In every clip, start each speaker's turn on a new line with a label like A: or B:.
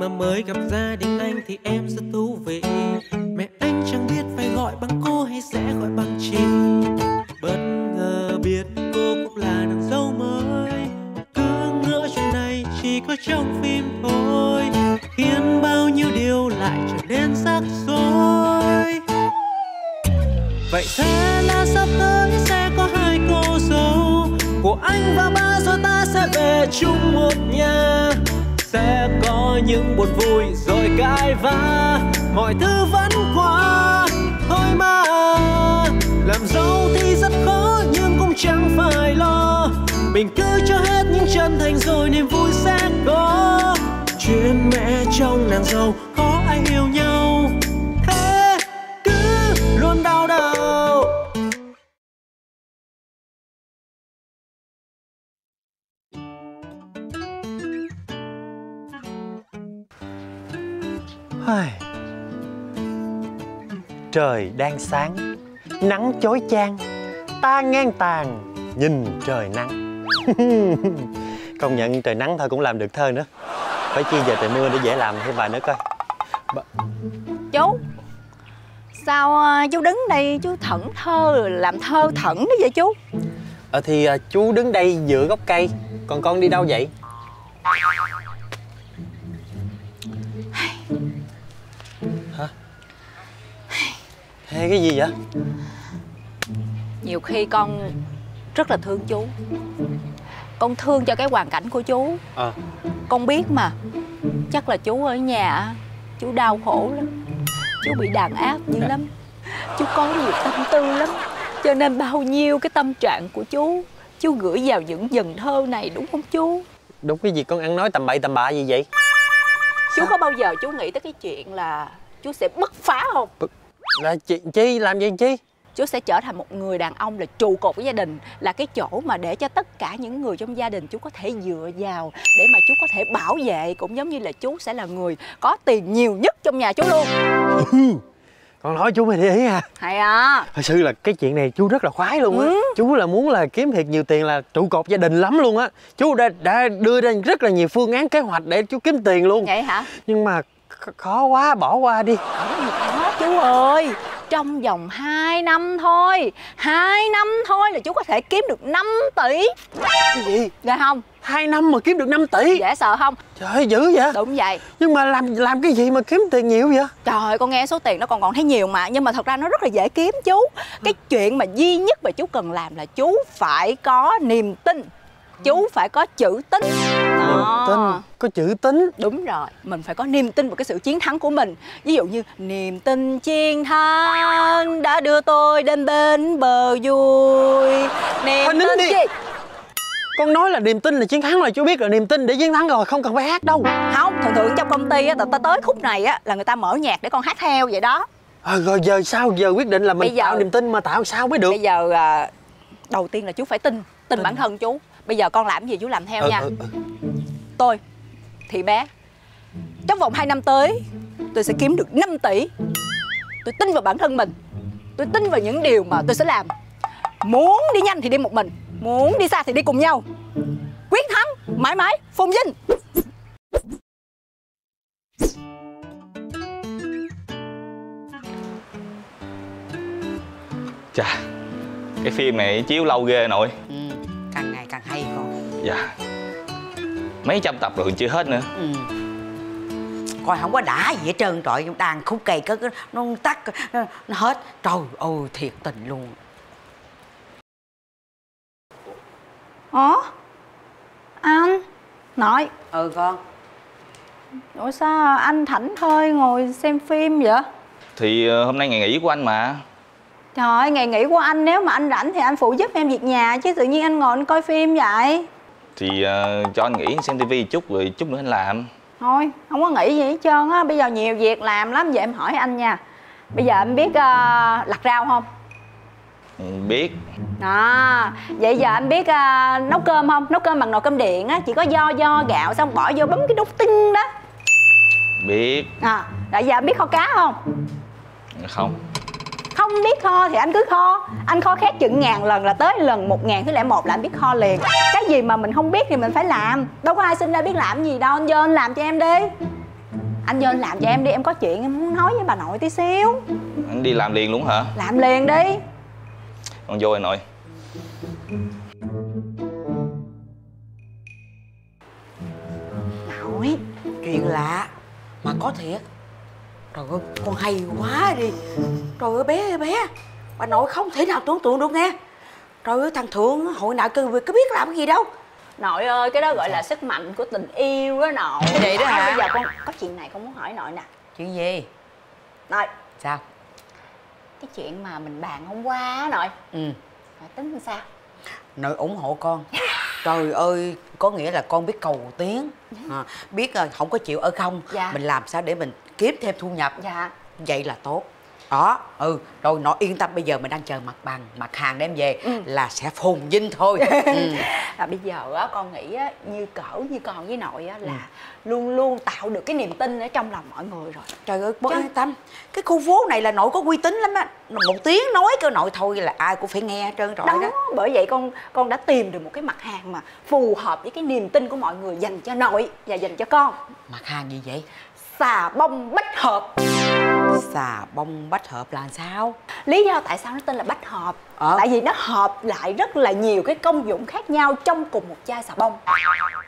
A: mà mới gặp gia đình anh thì em rất thú vị. Mẹ anh chẳng biết phải gọi bằng cô hay sẽ gọi bằng chị. Bất ngờ biết cô cũng là nàng dâu mới. Cứ ngỡ chuyện này chỉ có trong phim thôi. Khiến bao nhiêu điều lại trở nên rắc rối. Vậy thế là sắp tới sẽ có hai cô dâu. Của anh và ba rồi ta sẽ về chung một nhà có những buồn vui rồi cãi vã. Mọi thứ vẫn qua, thôi mà. Làm dâu thì rất khó, nhưng cũng chẳng phải lo. Mình cứ cho hết những chân thành rồi niềm vui sẽ có. Chuyện mẹ trong nàng dâu
B: Trời đang sáng Nắng chói chang. Ta ngang tàn Nhìn trời nắng. Công nhận trời nắng thôi cũng làm được thơ nữa. Phải chi giờ trời mưa để dễ làm thêm bài nữa coi.
C: Chú Sao à, chú đứng đây chú thẫn thơ Làm thơ thẫn đó vậy chú?
B: Ờ thì à, chú đứng đây giữa gốc cây Còn con đi đâu vậy Hay cái gì vậy?
C: Nhiều khi con rất là thương chú. Con thương cho cái hoàn cảnh của chú.
B: Ờ.
C: Con biết mà. Chắc là chú ở nhà Chú đau khổ lắm. Chú bị đàn áp dữ lắm. Chú có nhiều tâm tư lắm. Cho nên bao nhiêu cái tâm trạng của chú Chú gửi vào những dần thơ này đúng không chú?
B: Đúng cái gì con ăn nói tầm bậy tầm bạ gì vậy?
C: Chú có bao giờ chú nghĩ tới cái chuyện là Chú sẽ bứt phá không
B: Là chi, chi? Làm gì chi?
C: Chú sẽ trở thành một người đàn ông là trụ cột của gia đình là cái chỗ mà để cho tất cả những người trong gia đình chú có thể dựa vào để mà chú có thể bảo vệ cũng giống như là chú sẽ là người có tiền nhiều nhất trong nhà chú luôn.
B: Con nói chú mày để ý à.
C: Hay à
B: Thật sự là cái chuyện này chú rất là khoái luôn á.
C: Ừ.
B: Chú là muốn là kiếm thiệt nhiều tiền là trụ cột gia đình lắm luôn á. Chú đã, đã đưa ra rất là nhiều phương án kế hoạch để chú kiếm tiền luôn.
C: Vậy hả?
B: Nhưng mà khó quá bỏ qua đi.
C: Không khó chú ơi? Trong vòng 2 năm thôi. 2 năm thôi là chú có thể kiếm được 5 tỷ.
B: Cái gì?
C: nghe không?
B: Hai năm mà kiếm được 5 tỷ?
C: Dễ sợ không?
B: Trời ơi dữ vậy.
C: Đúng vậy.
B: Nhưng mà làm làm cái gì mà kiếm tiền nhiều vậy?
C: Trời ơi, con nghe số tiền nó còn còn thấy nhiều mà. Nhưng mà thật ra nó rất là dễ kiếm chú. Cái chuyện mà duy nhất mà chú cần làm là chú phải có niềm tin Chú phải có chữ tính. Đó.
B: Tin Có chữ tính.
C: Đúng rồi, mình phải có niềm tin vào cái sự chiến thắng của mình. Ví dụ như Niềm tin chiến thắng đã đưa tôi đến bên bờ vui. Niềm
B: Thôi
C: tin
B: đi.
C: chi?
B: Con nói là niềm tin là chiến thắng rồi Chú biết là niềm tin để chiến thắng rồi Không cần phải hát đâu.
C: Không, thường thường trong công ty á, ta ta tới khúc này á là người ta mở nhạc để con hát theo vậy đó.
B: À, Rồi giờ sao? Giờ quyết định là mình
C: Bây giờ-
B: tạo niềm tin Mà tạo sao mới được?
C: Bây giờ à, đầu tiên là chú phải tin Tin. bản thân chú Bây giờ con làm gì chú làm theo
B: Ừ,
C: nha.
B: ừ, ừ.
C: Tôi Thị bé Trong vòng 2 năm tới Tôi sẽ kiếm được 5 tỷ. Tôi tin vào bản thân mình. Tôi tin vào những điều mà tôi sẽ làm. Muốn đi nhanh thì đi một mình Muốn đi xa thì đi cùng nhau. Quyết thắng Mãi mãi Phồn vinh.
D: Chà Cái phim này chiếu lâu ghê nội.
E: Ừ,
D: Dạ. Mấy trăm tập rồi chưa hết nữa.
E: Ừ. coi không có đã gì hết trơn trọi đàn khúc cây cái- nó tắt nó, nó hết. Trời ơi thiệt tình luôn.
C: Ủa? Anh? Nội?
E: Ừ con.
C: Ủa sao anh thảnh thơi ngồi xem phim vậy?
D: Thì ờ, hôm nay ngày nghỉ của anh mà.
C: Trời ơi, ngày nghỉ của anh nếu mà anh rảnh thì anh phụ giúp em việc nhà chứ tự nhiên anh ngồi anh coi phim vậy.
D: Thì ờ, cho anh nghỉ xem tivi chút rồi chút nữa anh làm
C: Thôi, không có nghĩ gì hết trơn á, bây giờ nhiều việc làm lắm, giờ em hỏi anh nha. Bây giờ anh biết ờ, lặt rau không?
D: ừ, Biết
C: À, vậy giờ anh biết ờ, nấu cơm không? Nấu cơm bằng nồi cơm điện á, chỉ có do do gạo xong bỏ vô bấm cái nút tinh đó.
D: Biết
C: À, rồi giờ anh biết kho cá không?
D: Không
C: Không biết kho thì anh cứ kho. Anh kho khác chừng ngàn lần là tới lần một ngàn thứ lẻ một là anh biết kho liền. Cái gì mà mình không biết thì mình phải làm. Đâu có ai sinh ra biết làm gì đâu. Anh vô anh làm cho em đi. Anh vô anh làm cho em đi em có chuyện em muốn nói với bà nội tí xíu.
D: Anh đi làm liền luôn hả?
C: làm liền đi.
D: Con vô rồi nội.
E: Nội Chuyện lạ. Mà có thiệt Trời ơi con hay quá đi. Trời ơi bé ơi bé. Bà nội không thể nào tưởng tượng được nghe. Trời ơi thằng Thượng hội nào cứ, cứ biết làm cái gì đâu.
C: Nội ơi cái đó gọi là sức mạnh của tình yêu đó nội.
E: Vậy đó hả?
C: bây giờ con có chuyện này con muốn hỏi nội nè.
E: Chuyện gì?
C: Nội.
E: Sao?
C: Cái chuyện mà mình bàn hôm qua á nội.
E: Ừ.
C: Nội tính làm sao?
E: Nội ủng hộ con. Trời ơi có nghĩa là con biết cầu tiến à, biết à, không có chịu ở không.
C: Dạ.
E: mình làm sao để mình kiếm thêm thu nhập.
C: Dạ.
E: Vậy là tốt. Đó ừ rồi nó yên tâm bây giờ mình đang chờ mặt bằng mặt hàng đem về
C: Ừ.
E: là sẽ phồn vinh thôi. Ừ.
C: à, bây giờ á con nghĩ á như cỡ như con với nội á là
E: Ừ.
C: luôn luôn tạo được cái niềm tin ở trong lòng mọi người rồi.
E: Trời ơi
C: Chứ-
E: yên tâm. Cái khu phố này là nội có uy tín lắm á. Một tiếng nói cơ nội thôi là ai cũng phải nghe hết trơn trọi
C: đó,
E: đó
C: bởi vậy con con đã tìm được một cái mặt hàng mà phù hợp với cái niềm tin của mọi người dành cho nội và dành cho con.
E: Mặt hàng gì vậy
C: xà bông bách hợp.
E: Xà bông bách hợp là sao?
C: Lý do tại sao nó tên là bách hợp?
E: Ờ.
C: tại vì nó hợp lại rất là nhiều cái công dụng khác nhau trong cùng một chai xà bông.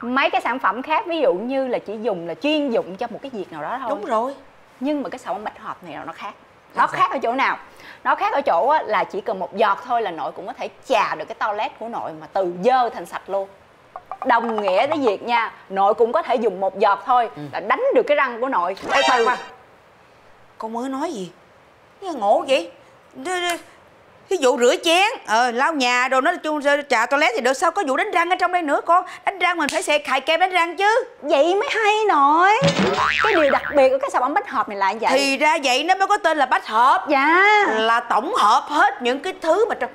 C: Mấy cái sản phẩm khác ví dụ như là chỉ dùng là chuyên dụng cho một cái việc nào đó thôi.
E: Đúng rồi.
C: Nhưng mà cái xà bông bách hợp này là nó khác. Nó
E: Sao?
C: khác ở chỗ nào? Nó khác ở chỗ á, là chỉ cần một giọt thôi là nội cũng có thể chà được cái toilet của nội mà từ dơ thành sạch luôn đồng nghĩa với việc nha nội cũng có thể dùng một giọt thôi là đánh được cái răng của nội.
E: Ê, khoan, khoan. Con mới nói gì? Nghe ngộ vậy? Ví dụ rửa chén, ờ, lau nhà, đồ nó chung trà toilet thì được sao có vụ đánh răng ở trong đây nữa con Đánh răng mình phải xài khài kem đánh răng chứ.
C: Vậy mới hay nội. Cái điều đặc biệt của cái xà bông bách hợp này là vậy.
E: Thì ra vậy nó mới có tên là bách hợp.
C: Dạ.
E: Là tổng hợp hết những cái thứ mà trong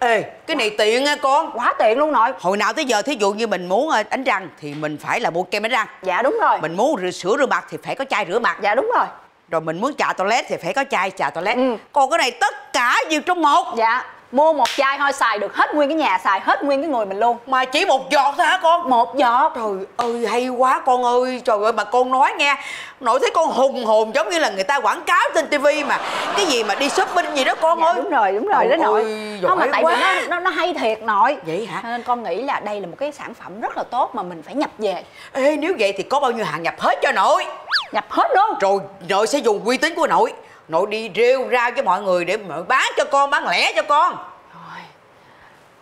E: Ê, cái này tiện nha con.
C: Quá tiện luôn nội.
E: Hồi nào tới giờ thí dụ như mình muốn ờ, đánh răng thì mình phải là mua kem đánh răng.
C: Dạ đúng rồi.
E: Mình muốn rửa, sữa rửa mặt thì phải có chai rửa mặt.
C: Dạ đúng rồi.
E: Rồi mình muốn trà toilet thì phải có chai trà toilet.
C: Ừ.
E: Còn cái này tất cả đều trong một.
C: Dạ mua một chai thôi xài được hết nguyên cái nhà xài hết nguyên cái người mình luôn.
E: Mà chỉ một giọt thôi hả con?
C: một giọt.
E: Trời ơi hay quá con ơi. Trời ơi mà con nói nghe Nội thấy con hùng hồn giống như là người ta quảng cáo trên tivi mà. Cái gì mà đi shopping gì đó con
C: dạ,
E: ơi.
C: đúng rồi đúng rồi đó
E: Trời
C: nội không mà tại
E: quá.
C: vì nó, nó nó hay thiệt nội.
E: Vậy hả?
C: Nên con nghĩ là đây là một cái sản phẩm rất là tốt mà mình phải nhập về.
E: Ê nếu vậy thì có bao nhiêu hàng nhập hết cho nội?
C: Nhập hết luôn.
E: Rồi nội sẽ dùng uy tín của nội Nội đi rêu rao cho mọi người để nội bán cho con, bán lẻ cho con.
C: Rồi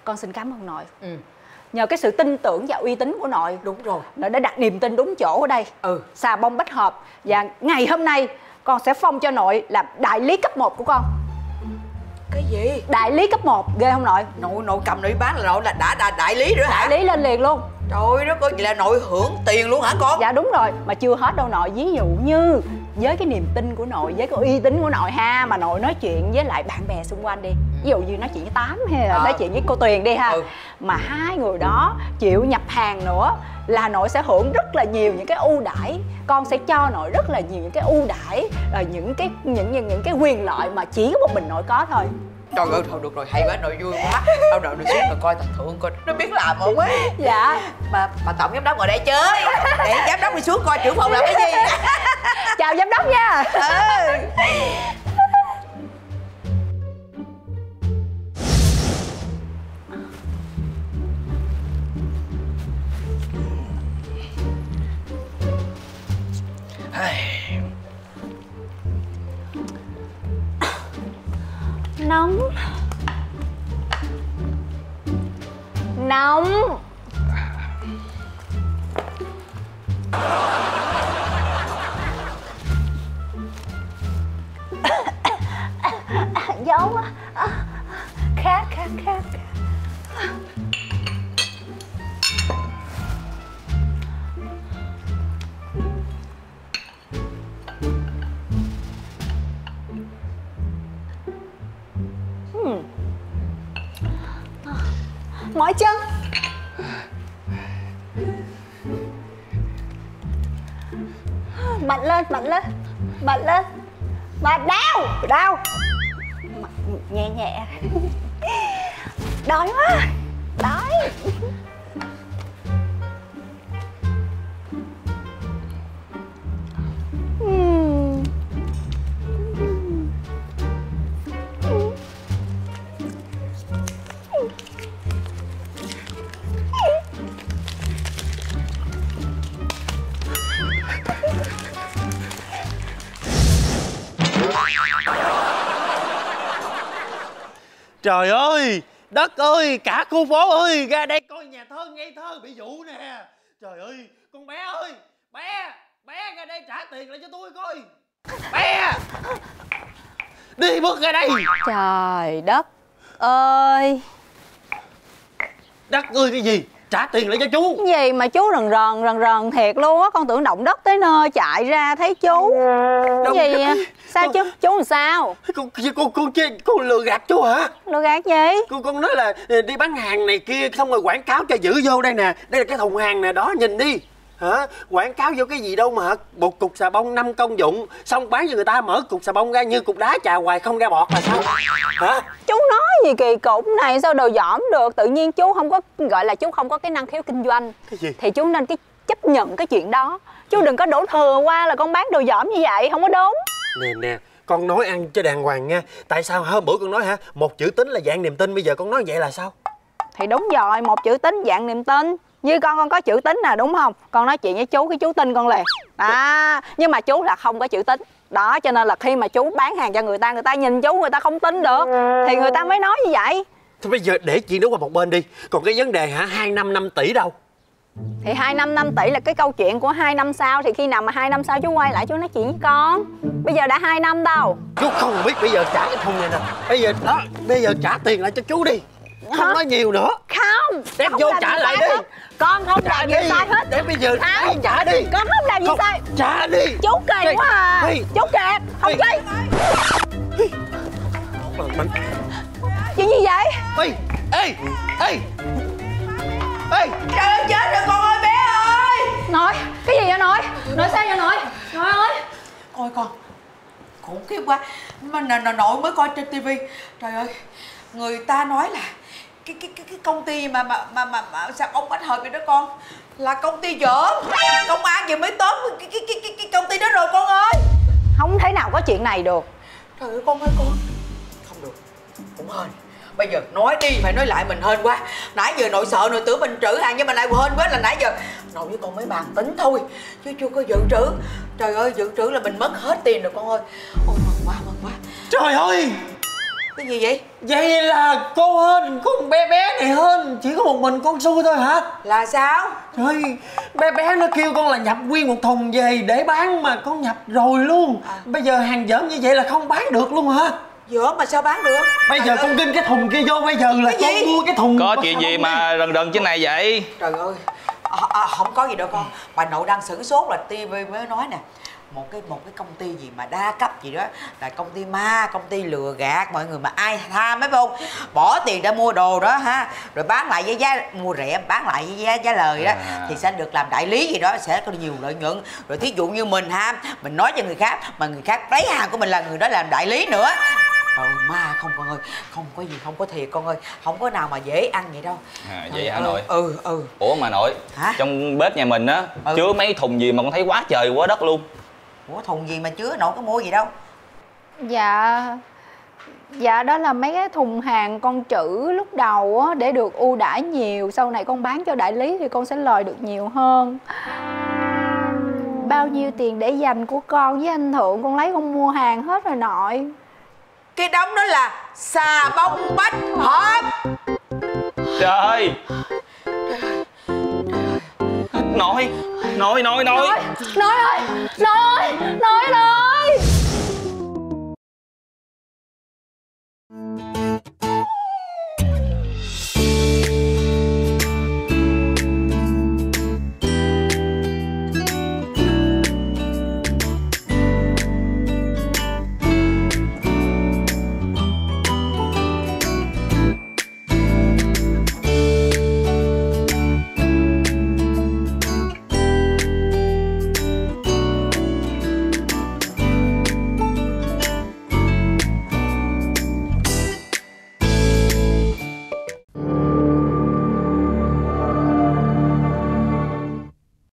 C: con xin cảm ơn nội.
E: Ừ.
C: Nhờ cái sự tin tưởng và uy tín của nội
E: đúng rồi.
C: nội đã đặt niềm tin đúng chỗ ở đây.
E: Ừ.
C: xà bông bách hợp. Và ngày hôm nay con sẽ phong cho nội làm đại lý cấp 1 của con.
E: Cái gì?
C: đại lý cấp 1 ghê không nội?
E: Nội nội cầm nội bán là nội là đã, đã đại lý rồi hả?
C: đại lý lên liền luôn.
E: Trời đất ơi, vậy là nội hưởng tiền luôn hả con?
C: dạ đúng rồi mà chưa hết đâu nội ví dụ như với cái niềm tin của nội với cái uy tín của nội ha mà nội nói chuyện với lại bạn bè xung quanh đi. Ví dụ như nói chuyện với tám hay là
E: Ờ.
C: nói chuyện với cô tuyền đi ha.
E: Ừ.
C: mà hai người đó chịu nhập hàng nữa là nội sẽ hưởng rất là nhiều những cái ưu đãi. Con sẽ cho nội rất là nhiều những cái ưu đãi ờ, những cái những những những cái quyền lợi mà chỉ có một mình nội có thôi
E: Trời ơi, thôi được rồi, hay quá, nội vui quá. Đâu đợi nội xuống rồi coi thằng Thượng coi. Nó biết làm không á.
C: Dạ.
E: Mà, mà tổng giám đốc ngồi đây chơi. Để giám đốc đi xuống coi trưởng phòng làm cái gì.
C: Chào giám đốc nha.
E: Ừ.
C: nóng. Nóng. Giấu quá. À, à, khát khát khát. Mỏi chân. Mạnh lên mạnh lên mạnh lên. Mà đau đau. Nhẹ nhẹ. Đói quá, đói.
B: Trời ơi Đất ơi Cả khu phố ơi Ra đây coi nhà thơ ngây thơ bị dụ nè. Trời ơi Con bé ơi Bé Bé ra đây trả tiền lại cho tôi coi. Bé Đi bước ra đây.
C: Trời đất ơi.
B: Đất ơi cái gì Trả tiền lại cho chú.
C: Cái gì mà chú rần rần rần rần thiệt luôn á Con tưởng động đất tới nơi chạy ra thấy chú.
B: Động
C: Cái gì
B: đất-
C: vậy? Sao
B: con-
C: chú Chú làm sao?
B: Con con con con, con lừa gạt chú hả?
C: Lừa gạt gì?
B: Con con nói là ờ, đi bán hàng này kia xong rồi quảng cáo cho giữ vô đây nè. Đây là cái thùng hàng nè đó nhìn đi. Hả? Quảng cáo vô cái gì đâu mà một cục xà bông năm công dụng. Xong bán cho người ta mở cục xà bông ra như cục đá chà hoài không ra bọt là sao? Hả?
C: Chú gì kỳ cục này sao đồ dỏm được? Tự nhiên chú không có Gọi là chú không có cái năng khiếu kinh doanh.
B: Cái gì?
C: Thì chú nên cái chấp nhận cái chuyện đó. Chú đừng có đổ thừa qua là con bán đồ dỏm như vậy Không có đúng.
B: Nè nè con nói ăn cho đàng hoàng nha. Tại sao hôm bữa con nói hả? Một chữ tính là dạng niềm tin bây giờ con nói vậy là sao?
C: Thì đúng rồi Một chữ tính dạng niềm tin. Như con con có chữ tính nè đúng không? Con nói chuyện với chú cái chú tin con liền. À Nhưng mà chú là không có chữ tính đó cho nên là khi mà chú bán hàng cho người ta người ta nhìn chú người ta không tin được thì người ta mới nói như vậy.
B: Thôi bây giờ để chuyện đó qua một bên đi. Còn cái vấn đề hả? Hai năm năm tỷ đâu?
C: Thì hai năm năm tỷ là cái câu chuyện của hai năm sau. Thì khi nào mà hai năm sau chú quay lại chú nói chuyện với con bây giờ đã hai năm đâu.
B: Chú không biết bây giờ trả cái thùng này nè. Bây giờ đó Bây giờ trả tiền lại cho chú đi Không nói nhiều nữa.
C: Không
B: Đem
C: không
B: vô trả lại đi.
C: hết. con không
B: Trả
C: làm gì sai hết.
B: Để bây giờ
C: Không.
B: ai trả đi.
C: Con không làm gì
B: Không,
C: sai.
B: Trả đi.
C: Chú kỳ quá à.
B: ê.
C: chú kẹt không chơi
B: mà-
C: chuyện gì vậy?
B: Ê Ê Ê Ê
E: Trời ơi chết rồi con ơi bé ơi.
C: Nói cái gì vậy nói? Nói sao vậy nói? Nói ơi.
E: Coi con. Khủng khiếp quá. Mà nội mới coi trên tivi. Trời ơi Người ta nói là cái cái cái, cái công ty mà mà mà mà, mà sao ông bách hợp vậy đó con? Là công ty dởm. Công an vừa mới tóm cái cái cái cái, cái công ty đó rồi con ơi.
C: Không thể nào có chuyện này được.
E: Trời ơi con ơi con. Không được. Cũng hên. Bây giờ nói đi phải nói lại mình hên quá. Nãy giờ nội sợ nội tưởng mình trữ hàng nhưng mà lại hên quá là nãy giờ. Nội với con mới bàn tính thôi chứ chưa có dự trữ. Trời ơi dự trữ là mình mất hết tiền rồi con ơi. Ôi mừng quá mừng quá.
B: Trời ơi
E: cái gì vậy?
B: Vậy là cô hên Con bé bé này hên Chỉ có một mình con xui thôi hả?
E: Là sao?
B: Trời ơi, bé bé nó kêu con là nhập nguyên một thùng về để bán mà con nhập rồi luôn.
E: À.
B: Bây giờ hàng dởm như vậy là không bán được luôn hả?
E: Dởm mà sao bán được?
B: Bây giờ con kinh cái thùng kia vô bây giờ là
E: Cái
B: con
E: gì?
B: mua cái thùng
D: Có
B: có
D: chuyện gì mà rần rần trên này vậy?
E: Trời ơi à, à, không có gì đâu con. Bà nội đang sửng sốt là tivi mới nói nè một cái một cái công ty gì mà đa cấp gì đó là công ty ma công ty lừa gạt mọi người mà ai tham mấy không bỏ tiền ra mua đồ đó ha rồi bán lại với giá mua rẻ bán lại với giá giá lời đó
D: À.
E: thì sẽ được làm đại lý gì đó sẽ có nhiều lợi nhuận rồi thí dụ như mình ha mình nói cho người khác mà người khác lấy hàng của mình là người đó làm đại lý nữa Trời ma không con ơi không có gì không có thiệt con ơi không có nào mà dễ ăn vậy đâu
D: À, vậy hả nội?
E: ừ ừ
D: Ủa mà nội
E: Hả?
D: Trong bếp nhà mình á
E: Ừ.
D: Chứa mấy thùng gì mà con thấy quá trời quá đất luôn
E: Ủa thùng gì mà chứa nổi có mua gì đâu.
C: Dạ Dạ đó là mấy cái thùng hàng con trữ lúc đầu á để được ưu đãi nhiều Sau này con bán cho đại lý thì con sẽ lời được nhiều hơn. Bao nhiêu tiền để dành của con với anh Thượng con lấy con mua hàng hết rồi nội.
E: Cái đống đó là xà bông bách hợp.
D: Trời ơi nói nói nói nói.
C: Nói ơi nói ơi nói ơi nói